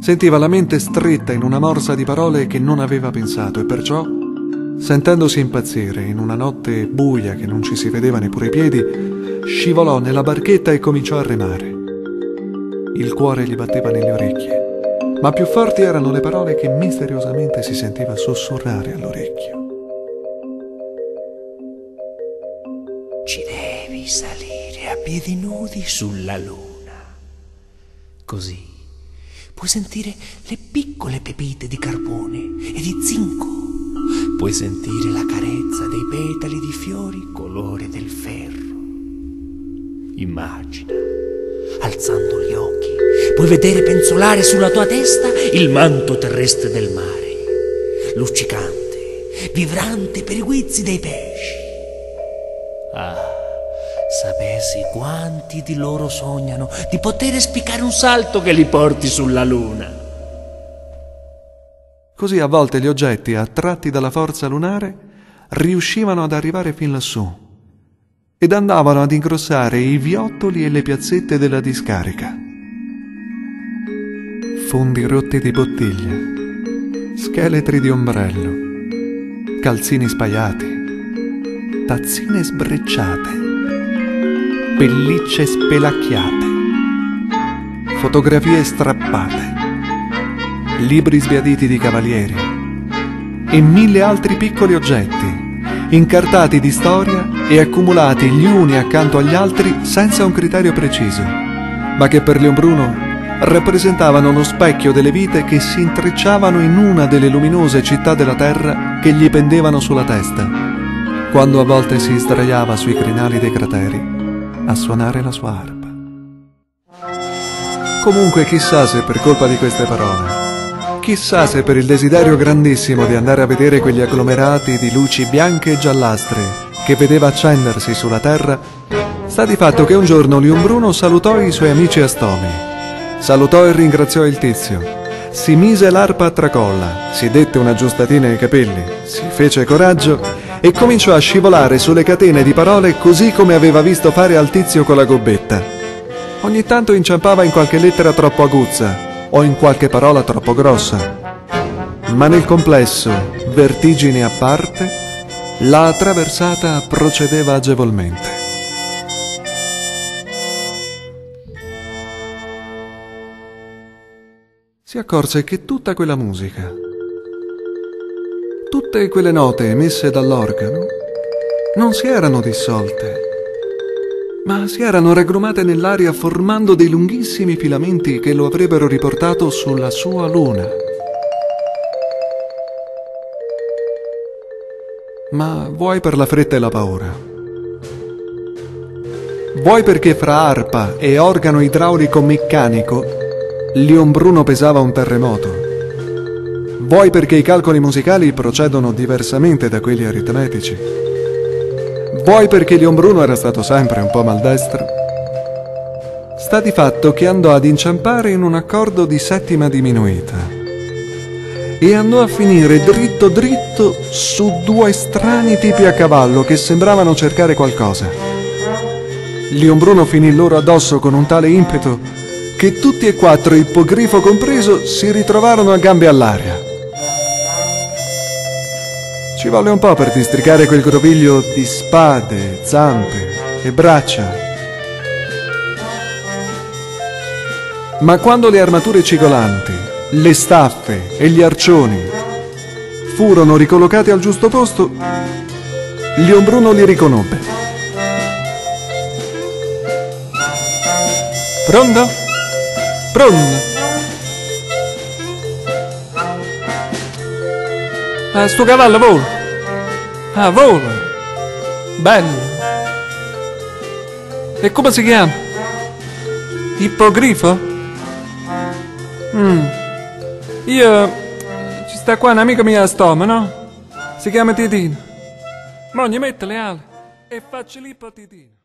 Sentiva la mente stretta in una morsa di parole che non aveva pensato e perciò, sentendosi impazzire in una notte buia che non ci si vedeva neppure i piedi, scivolò nella barchetta e cominciò a remare. Il cuore gli batteva nelle orecchie, ma più forti erano le parole che misteriosamente si sentiva sussurrare all'orecchio. Ci devi salire a piedi nudi sulla luna. Così puoi sentire le piccole pepite di carbone e di zinco. Puoi sentire la carezza dei petali di fiori colore del ferro. Immagina, alzando gli occhi, puoi vedere penzolare sulla tua testa il manto terrestre del mare, luccicante, vibrante per i guizzi dei pesci. Ah, sapessi quanti di loro sognano di poter spiccare un salto che li porti sulla luna. Così a volte gli oggetti, attratti dalla forza lunare, riuscivano ad arrivare fin lassù ed andavano ad ingrossare i viottoli e le piazzette della discarica. Fondi rotti di bottiglie, scheletri di ombrello, calzini spaiati, tazzine sbrecciate, pellicce spelacchiate, fotografie strappate, libri sbiaditi di cavalieri e mille altri piccoli oggetti incartati di storia e accumulati gli uni accanto agli altri senza un criterio preciso, ma che per Leon Bruno rappresentavano lo specchio delle vite che si intrecciavano in una delle luminose città della terra che gli pendevano sulla testa, quando a volte si sdraiava sui crinali dei crateri a suonare la sua arpa. Comunque chissà se per colpa di queste parole Chissà se per il desiderio grandissimo di andare a vedere quegli agglomerati di luci bianche e giallastre che vedeva accendersi sulla terra, sta di fatto che un giorno Lium Bruno salutò i suoi amici astomi. Salutò e ringraziò il tizio. Si mise l'arpa a tracolla, si dette una giustatina ai capelli, si fece coraggio e cominciò a scivolare sulle catene di parole così come aveva visto fare al tizio con la gobbetta. Ogni tanto inciampava in qualche lettera troppo aguzza o in qualche parola troppo grossa. Ma nel complesso, vertigini a parte, la traversata procedeva agevolmente. Si accorse che tutta quella musica, tutte quelle note emesse dall'organo, non si erano dissolte ma si erano raggrummate nell'aria formando dei lunghissimi filamenti che lo avrebbero riportato sulla sua luna. Ma vuoi per la fretta e la paura? Vuoi perché fra arpa e organo idraulico meccanico Leon Bruno pesava un terremoto? Vuoi perché i calcoli musicali procedono diversamente da quelli aritmetici? Vuoi perché Leon Bruno era stato sempre un po' maldestro? Sta di fatto che andò ad inciampare in un accordo di settima diminuita e andò a finire dritto dritto su due strani tipi a cavallo che sembravano cercare qualcosa. Leon Bruno finì loro addosso con un tale impeto che tutti e quattro, ippogrifo compreso, si ritrovarono a gambe all'aria. Ci volle un po' per districare quel groviglio di spade, zampe e braccia. Ma quando le armature cigolanti, le staffe e gli arcioni furono ricollocati al giusto posto, Leon li riconobbe. Pronto? Pronto? Ah, sto cavallo vola. Ah, vola. Bello. E come si chiama? Ippogrifo? Mm. Io... Ci sta qua un'amica mia a stoma, no? Si chiama Titino. Mo gli metto le ali e faccio l'ippotitino.